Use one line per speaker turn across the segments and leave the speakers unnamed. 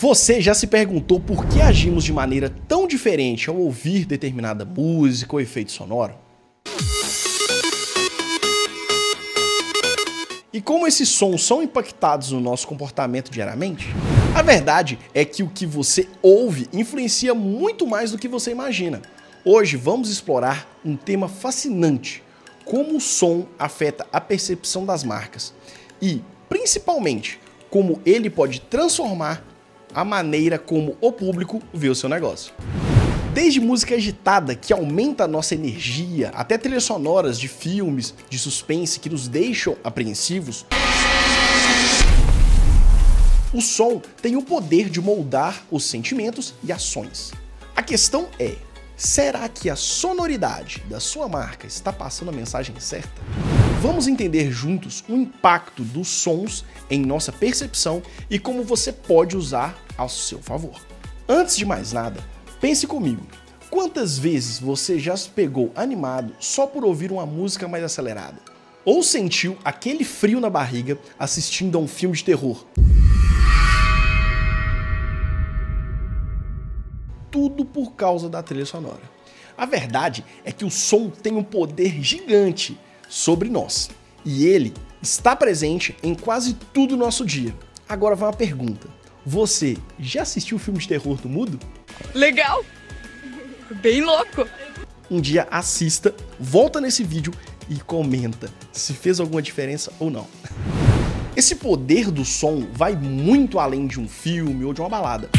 Você já se perguntou por que agimos de maneira tão diferente ao ouvir determinada música ou efeito sonoro? E como esses sons são impactados no nosso comportamento diariamente? A verdade é que o que você ouve influencia muito mais do que você imagina. Hoje vamos explorar um tema fascinante: como o som afeta a percepção das marcas e, principalmente, como ele pode transformar a maneira como o público vê o seu negócio. Desde música agitada que aumenta a nossa energia, até trilhas sonoras de filmes de suspense que nos deixam apreensivos, o som tem o poder de moldar os sentimentos e ações. A questão é: será que a sonoridade da sua marca está passando a mensagem certa? Vamos entender juntos o impacto dos sons em nossa percepção e como você pode usar ao seu favor. Antes de mais nada, pense comigo. Quantas vezes você já se pegou animado só por ouvir uma música mais acelerada? Ou sentiu aquele frio na barriga assistindo a um filme de terror? Tudo por causa da trilha sonora. A verdade é que o som tem um poder gigante sobre nós. E ele está presente em quase tudo no nosso dia. Agora vai uma pergunta. Você já assistiu o filme de terror do mudo?
Legal! Bem louco!
Um dia assista, volta nesse vídeo e comenta se fez alguma diferença ou não. Esse poder do som vai muito além de um filme ou de uma balada.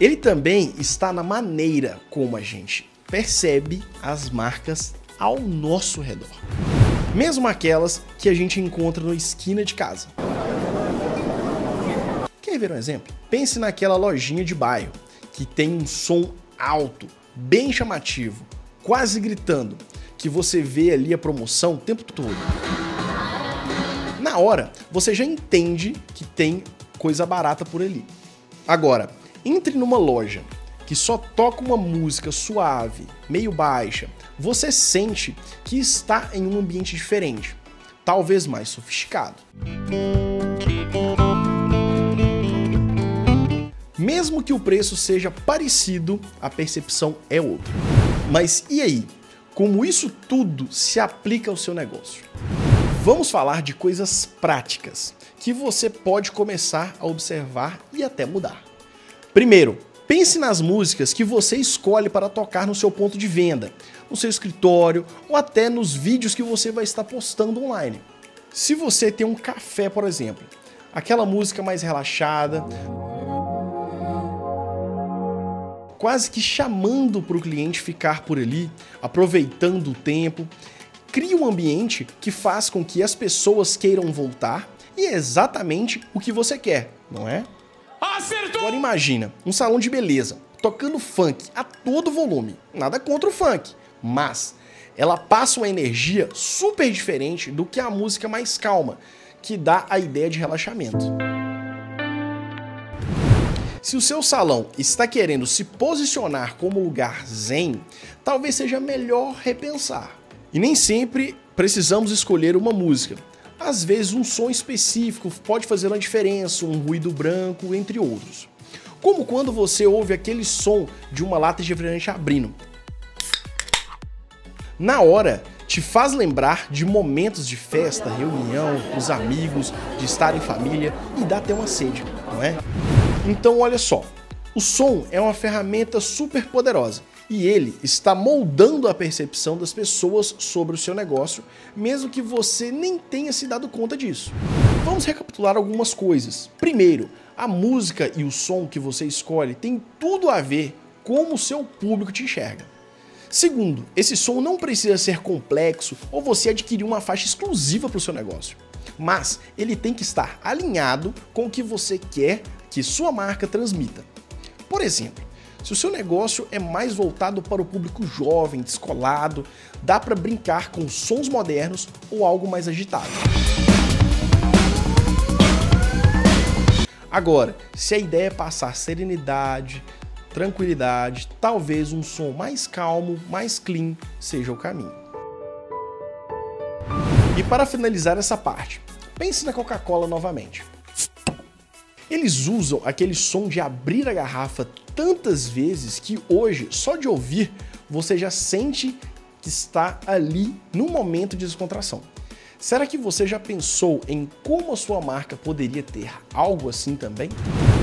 Ele também está na maneira como a gente percebe as marcas ao nosso redor. Mesmo aquelas que a gente encontra na esquina de casa. Quer ver um exemplo? Pense naquela lojinha de bairro que tem um som alto, bem chamativo, quase gritando, que você vê ali a promoção o tempo todo. Na hora, você já entende que tem coisa barata por ali. Agora, entre numa loja que só toca uma música suave, meio baixa, você sente que está em um ambiente diferente, talvez mais sofisticado. Mesmo que o preço seja parecido, a percepção é outra. Mas e aí? Como isso tudo se aplica ao seu negócio? Vamos falar de coisas práticas que você pode começar a observar e até mudar. Primeiro, Pense nas músicas que você escolhe para tocar no seu ponto de venda, no seu escritório ou até nos vídeos que você vai estar postando online. Se você tem um café, por exemplo, aquela música mais relaxada, quase que chamando para o cliente ficar por ali, aproveitando o tempo, cria um ambiente que faz com que as pessoas queiram voltar e é exatamente o que você quer, não é? Acertou! Agora imagina, um salão de beleza, tocando funk a todo volume. Nada contra o funk, mas ela passa uma energia super diferente do que a música mais calma, que dá a ideia de relaxamento. Se o seu salão está querendo se posicionar como lugar zen, talvez seja melhor repensar. E nem sempre precisamos escolher uma música. Às vezes, um som específico pode fazer uma diferença, um ruído branco, entre outros. Como quando você ouve aquele som de uma lata de refrigerante abrindo. Na hora, te faz lembrar de momentos de festa, reunião, os amigos, de estar em família e dá até uma sede, não é? Então, olha só. O som é uma ferramenta super poderosa e ele está moldando a percepção das pessoas sobre o seu negócio, mesmo que você nem tenha se dado conta disso. Vamos recapitular algumas coisas. Primeiro, a música e o som que você escolhe tem tudo a ver como o seu público te enxerga. Segundo, esse som não precisa ser complexo ou você adquirir uma faixa exclusiva para o seu negócio, mas ele tem que estar alinhado com o que você quer que sua marca transmita. Por exemplo, se o seu negócio é mais voltado para o público jovem, descolado, dá para brincar com sons modernos ou algo mais agitado. Agora, se a ideia é passar serenidade, tranquilidade, talvez um som mais calmo, mais clean seja o caminho. E para finalizar essa parte, pense na Coca-Cola novamente. Eles usam aquele som de abrir a garrafa tantas vezes que hoje, só de ouvir, você já sente que está ali no momento de descontração. Será que você já pensou em como a sua marca poderia ter algo assim também?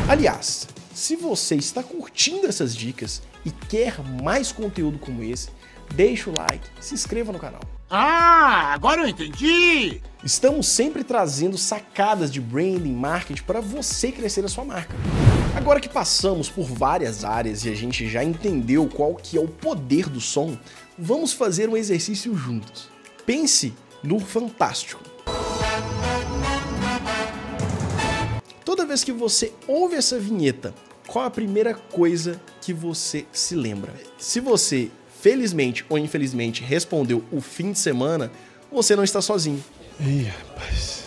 Aliás, se você está curtindo essas dicas e quer mais conteúdo como esse, deixa o like, se inscreva no canal.
Ah, agora eu entendi!
Estamos sempre trazendo sacadas de branding, marketing para você crescer a sua marca. Agora que passamos por várias áreas e a gente já entendeu qual que é o poder do som, vamos fazer um exercício juntos. Pense no fantástico. Toda vez que você ouve essa vinheta, qual a primeira coisa que você se lembra? Se você, felizmente ou infelizmente, respondeu o fim de semana, você não está sozinho.
Ih, rapaz.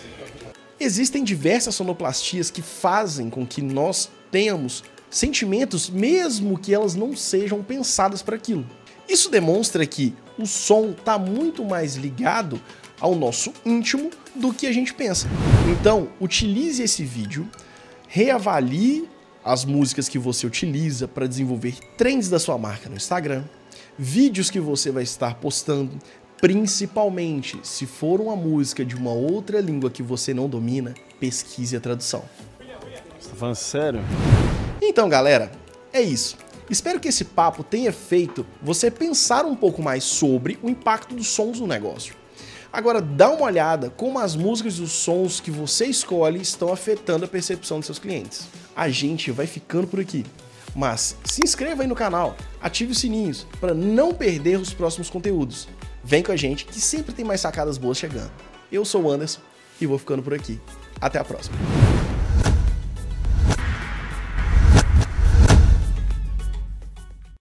Existem diversas sonoplastias que fazem com que nós tenhamos sentimentos, mesmo que elas não sejam pensadas para aquilo. Isso demonstra que o som está muito mais ligado ao nosso íntimo do que a gente pensa. Então, utilize esse vídeo, reavalie as músicas que você utiliza para desenvolver trends da sua marca no Instagram, vídeos que você vai estar postando, principalmente se for uma música de uma outra língua que você não domina, pesquise a tradução.
Tá falando sério?
Então, galera, é isso. Espero que esse papo tenha feito você pensar um pouco mais sobre o impacto dos sons no negócio. Agora dá uma olhada como as músicas e os sons que você escolhe estão afetando a percepção dos seus clientes. A gente vai ficando por aqui. Mas se inscreva aí no canal, ative os sininhos para não perder os próximos conteúdos. Vem com a gente que sempre tem mais sacadas boas chegando. Eu sou o Anderson e vou ficando por aqui. Até a próxima.